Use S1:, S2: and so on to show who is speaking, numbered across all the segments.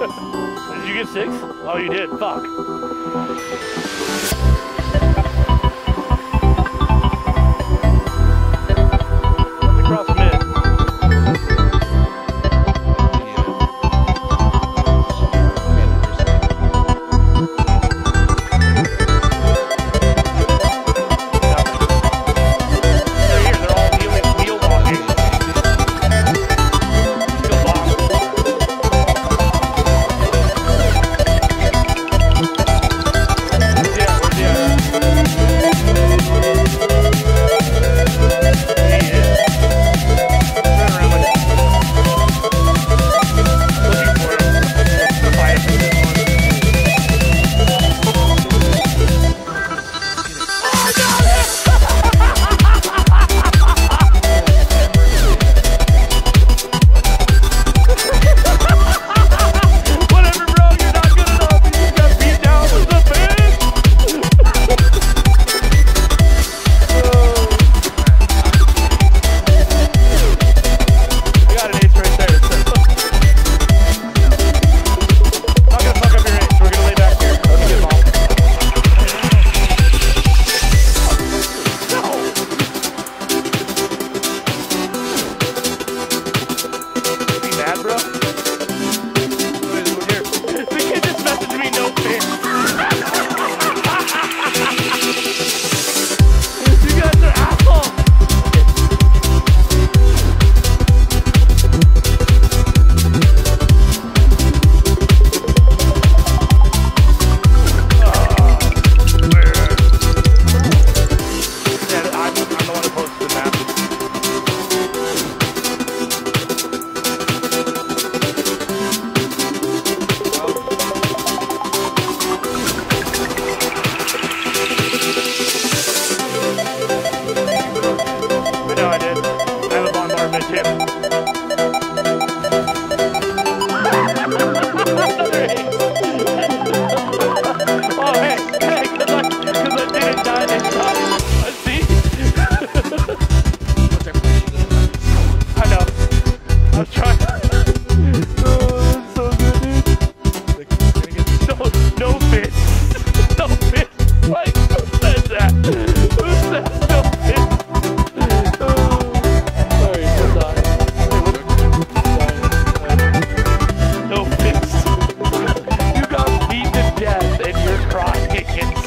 S1: did you get six? Oh, you did. Fuck.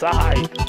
S1: You